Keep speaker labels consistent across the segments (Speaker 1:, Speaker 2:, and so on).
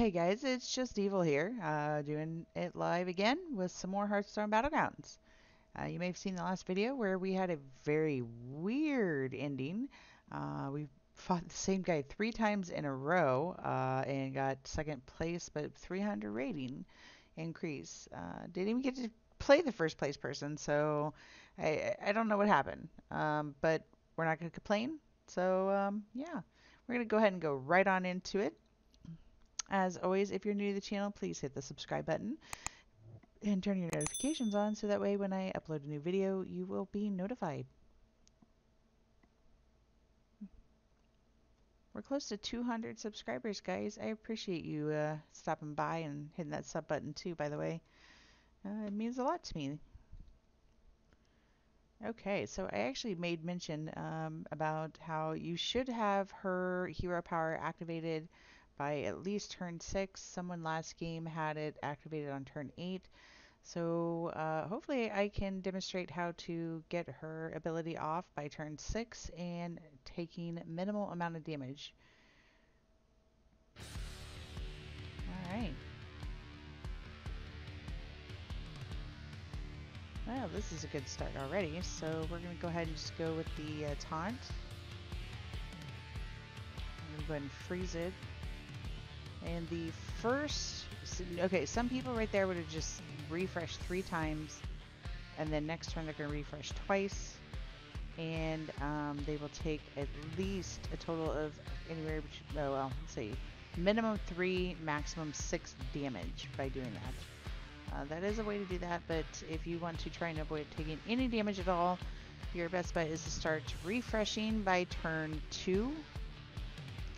Speaker 1: Hey guys, it's just Evil here, uh, doing it live again with some more Hearthstone Battlegrounds. Uh, you may have seen the last video where we had a very weird ending. Uh, we fought the same guy three times in a row uh, and got second place, but 300 rating increase. Uh, didn't even get to play the first place person, so I, I don't know what happened. Um, but we're not going to complain. So um, yeah, we're going to go ahead and go right on into it. As always, if you're new to the channel, please hit the subscribe button and turn your notifications on so that way when I upload a new video, you will be notified. We're close to 200 subscribers, guys. I appreciate you uh, stopping by and hitting that sub button too, by the way. Uh, it means a lot to me. Okay, so I actually made mention um, about how you should have her hero power activated by at least turn 6. Someone last game had it activated on turn 8. So uh, hopefully I can demonstrate how to get her ability off by turn 6 and taking minimal amount of damage. Alright. Well, this is a good start already, so we're going to go ahead and just go with the uh, taunt. I'm going to go ahead and freeze it. And the first, okay, some people right there would have just refreshed three times, and then next turn they're going to refresh twice, and um, they will take at least a total of anywhere between, oh well, let's see, minimum three, maximum six damage by doing that. Uh, that is a way to do that, but if you want to try and avoid taking any damage at all, your best bet is to start refreshing by turn two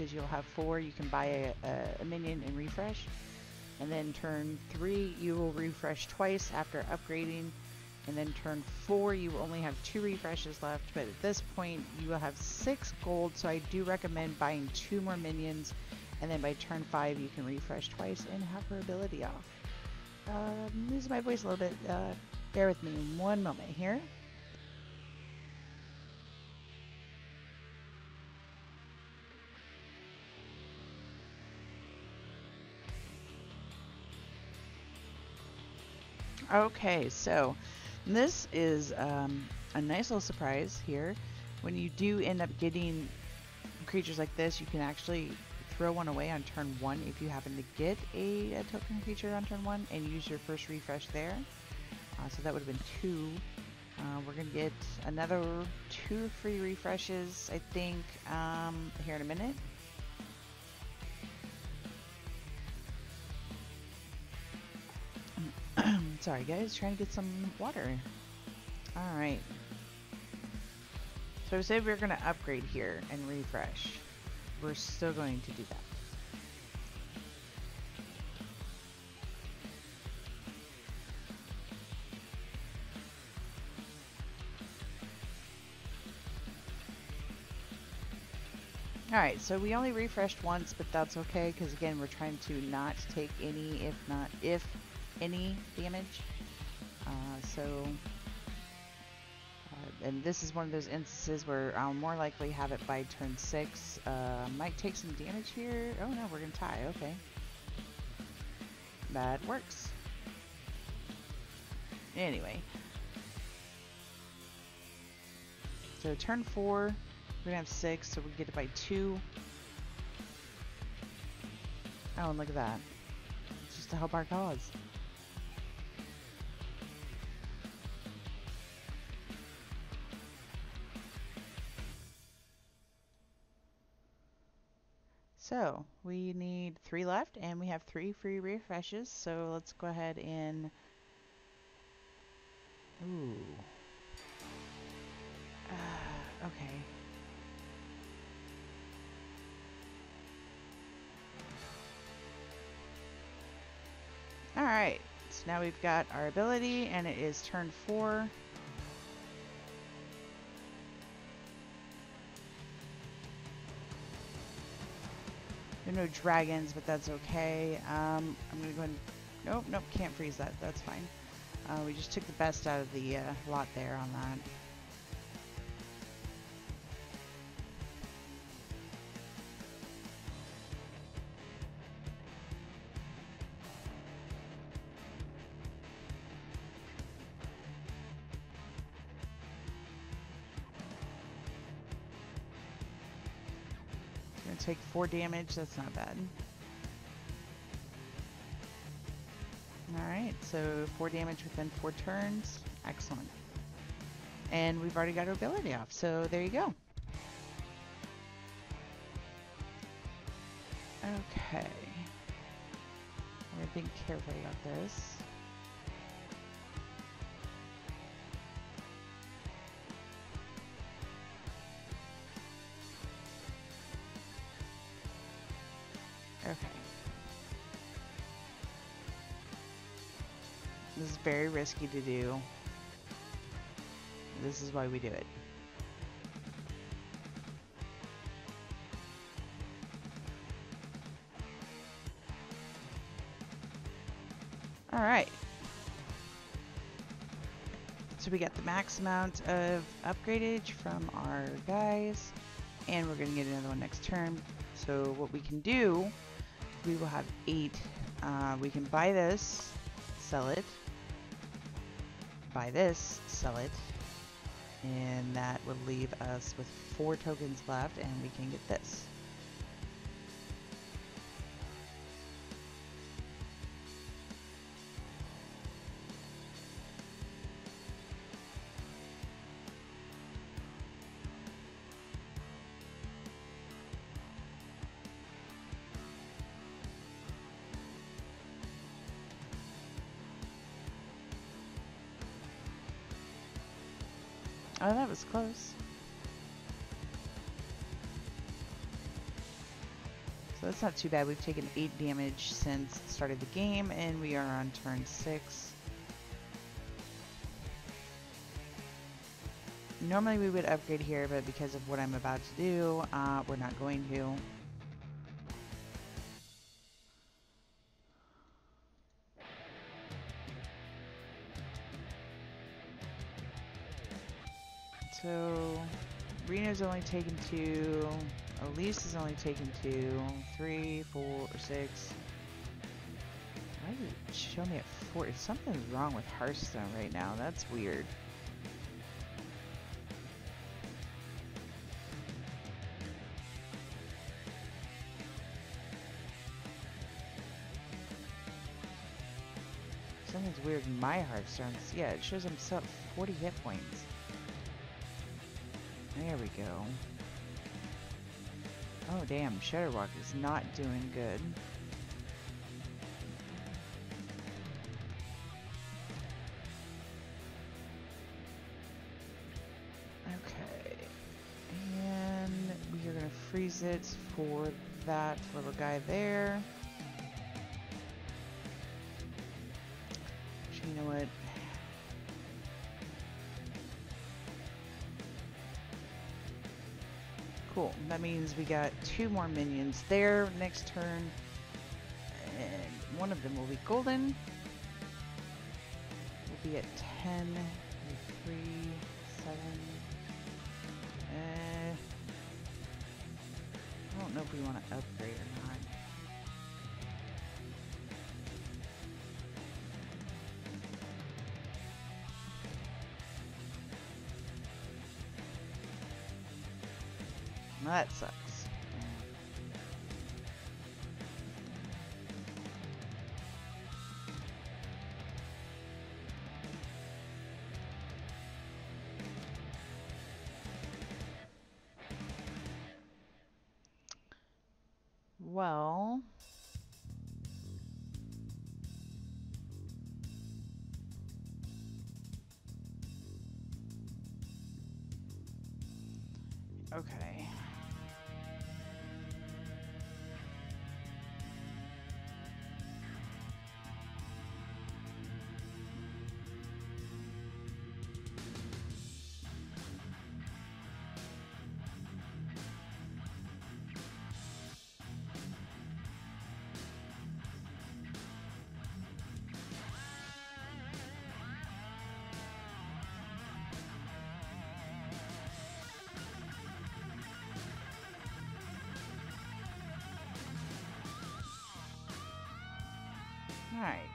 Speaker 1: because you'll have four. You can buy a, a, minion and refresh. And then turn three, you will refresh twice after upgrading. And then turn four, you only have two refreshes left. But at this point, you will have six gold. So I do recommend buying two more minions. And then by turn five, you can refresh twice and have her ability off. Uh, I'm losing my voice a little bit. Uh, bear with me one moment here. Okay, so this is um, a nice little surprise here. When you do end up getting creatures like this, you can actually throw one away on turn one if you happen to get a, a token creature on turn one and use your first refresh there. Uh, so that would have been two. Uh, we're going to get another two free refreshes, I think, um, here in a minute. Sorry guys, trying to get some water. Alright. So I said we are going to upgrade here and refresh. We're still going to do that. Alright, so we only refreshed once, but that's okay, because again, we're trying to not take any, if not, if any damage. Uh, so, uh, and this is one of those instances where I'll more likely have it by turn 6. Uh, might take some damage here. Oh no, we're going to tie. Okay. That works. Anyway. So turn 4, we're going to have 6, so we get it by 2. Oh, and look at that. Just to help our cause. So we need three left and we have three free refreshes. So let's go ahead and, ooh, uh, okay. Alright, so now we've got our ability and it is turn four. There are no dragons, but that's okay. Um, I'm going to go and... Nope, nope, can't freeze that. That's fine. Uh, we just took the best out of the uh, lot there on that. Take four damage, that's not bad. Alright, so four damage within four turns. Excellent. And we've already got our ability off, so there you go. Okay. We're being careful about this. Very risky to do. This is why we do it. Alright. So we got the max amount of upgradage from our guys, and we're going to get another one next turn. So what we can do, we will have eight. Uh, we can buy this, sell it, buy this, sell it, and that would leave us with four tokens left, and we can get this. Oh, that was close. So that's not too bad. We've taken 8 damage since the start of the game, and we are on turn 6. Normally we would upgrade here, but because of what I'm about to do, uh, we're not going to. Reno's only taken two. Elise is only taken two. Three, four, six. Why did it show me at four? Something's wrong with Hearthstone right now. That's weird. Something's weird in my Hearthstone. Yeah, it shows at 40 hit points. There we go. Oh damn, Shudderwock is not doing good. Okay. And we are gonna freeze it for that little guy there. Actually, you know what? Cool. That means we got two more minions there next turn. And one of them will be golden. We'll be at 10, 3, 7. Uh, I don't know if we want to upgrade or not. That sucks. Alright.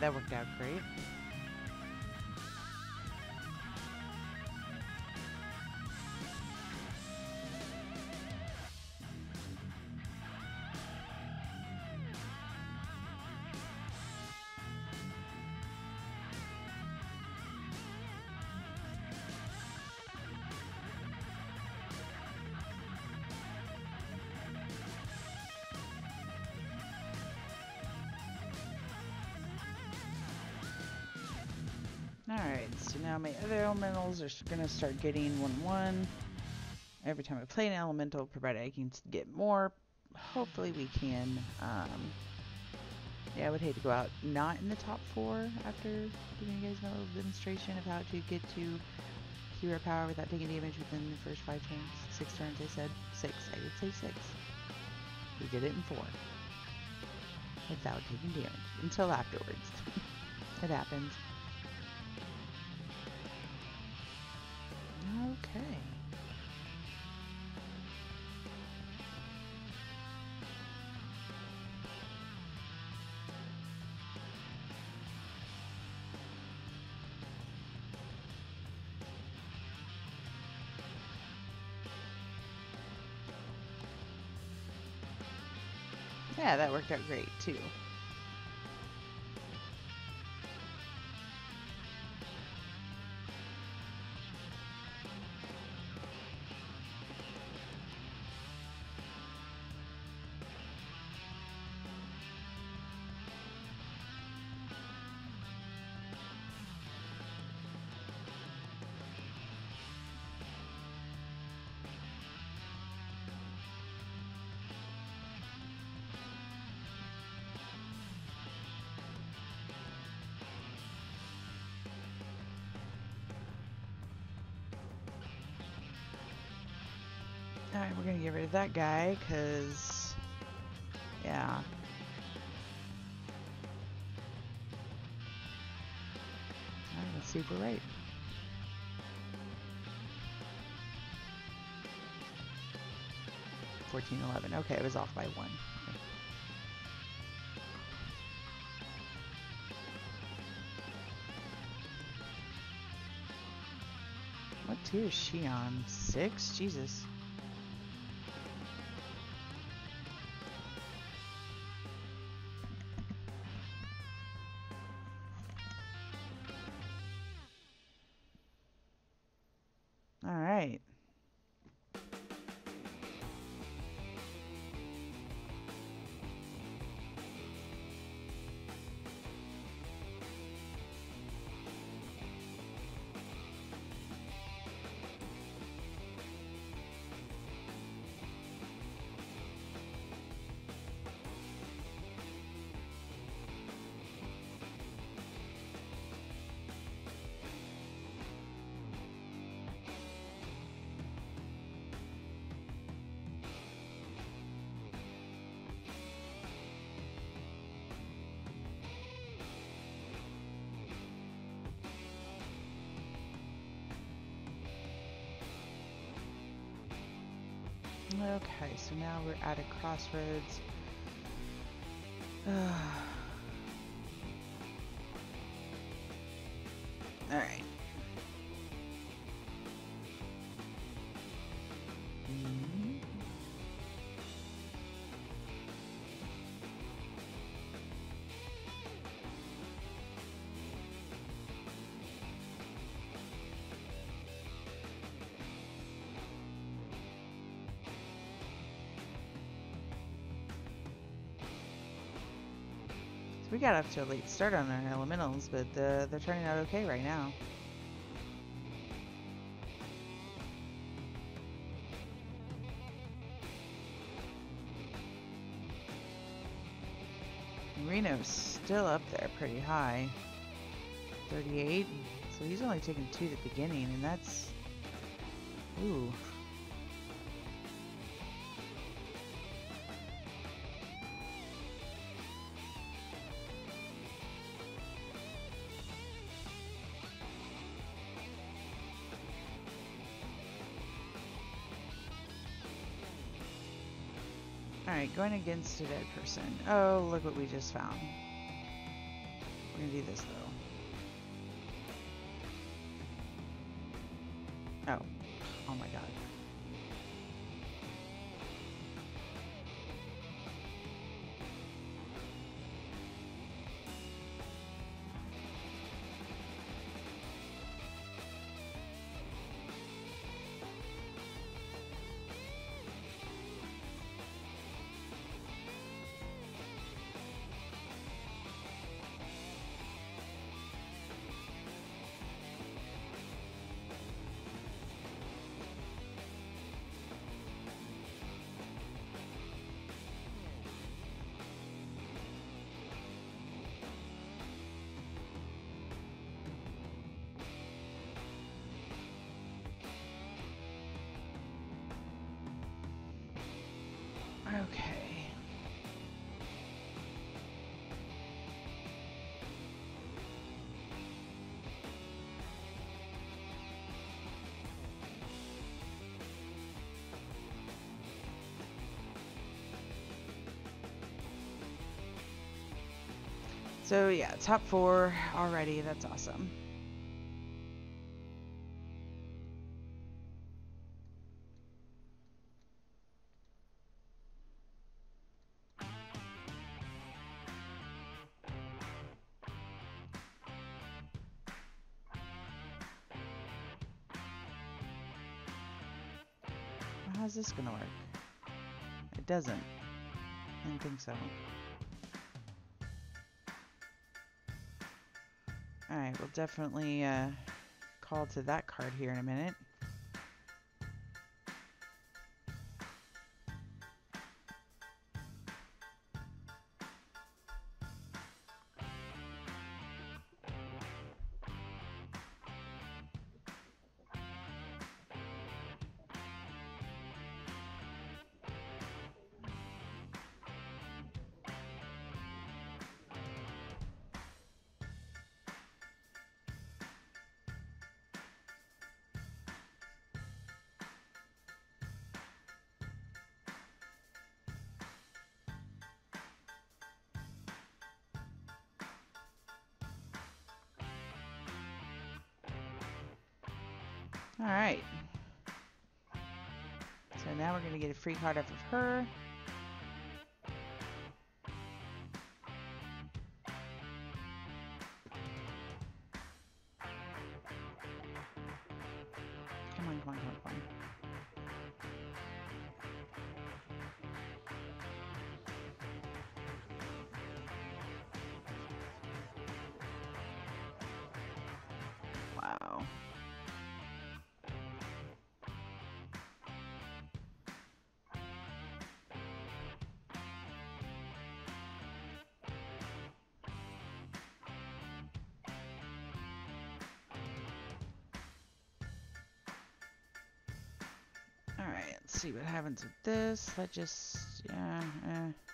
Speaker 1: That worked out great. Alright, so now my other elementals are going to start getting 1-1. Every time I play an elemental, provided I can get more, hopefully we can. Um, yeah, I would hate to go out not in the top four after giving you guys a little demonstration of how to get to hero power without taking damage within the first five turns. Six turns, I said. Six. I did say six. We did it in four. Without taking damage. Until afterwards. it happens. Okay. Yeah, that worked out great too. Alright, we're gonna get rid of that guy, because... Yeah. Alright, if we're right. Fourteen eleven. Okay, I was off by one. What tier is she on? Six? Jesus. Okay, so now we're at a crossroads. got off to a late start on our elementals, but uh, they're turning out okay right now. Reno's still up there pretty high. 38. So he's only taken two at the beginning, and that's... Ooh. Alright, going against a dead person. Oh, look what we just found. We're gonna do this though. So yeah, top four already. That's awesome. How's this gonna work? It doesn't. I didn't think so. Alright, we'll definitely uh, call to that card here in a minute. All right. So now we're going to get a free card off of her. Let's see what happens with this. Let just, yeah, eh.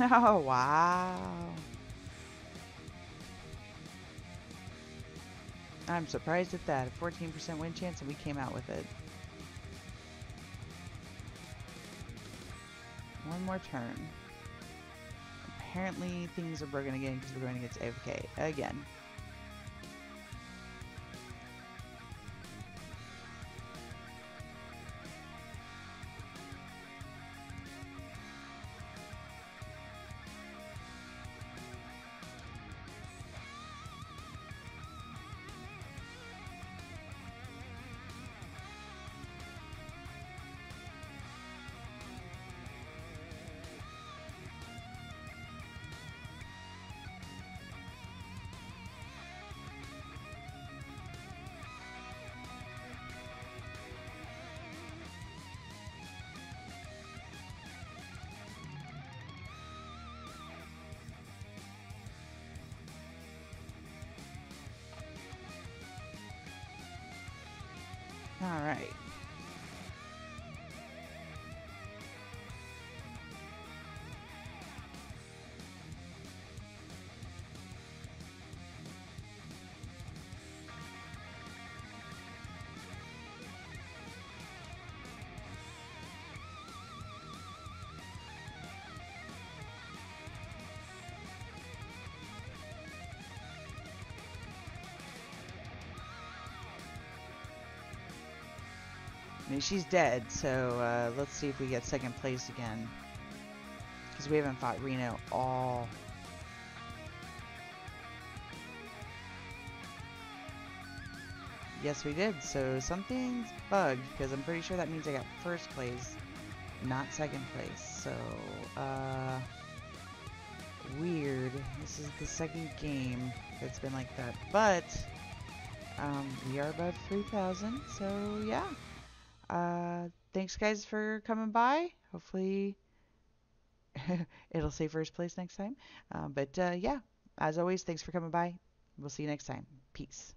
Speaker 1: Oh, wow. I'm surprised at that. A 14% win chance and we came out with it. One more turn. Apparently things are broken again because we're going against AFK again. All right. I mean, she's dead, so uh, let's see if we get second place again. Because we haven't fought Reno all. Yes, we did. So something's bugged, because I'm pretty sure that means I got first place, not second place. So, uh, weird. This is the second game that's been like that. But, um, we are above 3,000, so yeah. Uh, thanks guys for coming by. Hopefully it'll say first place next time. Uh, but uh, yeah, as always, thanks for coming by. We'll see you next time. Peace.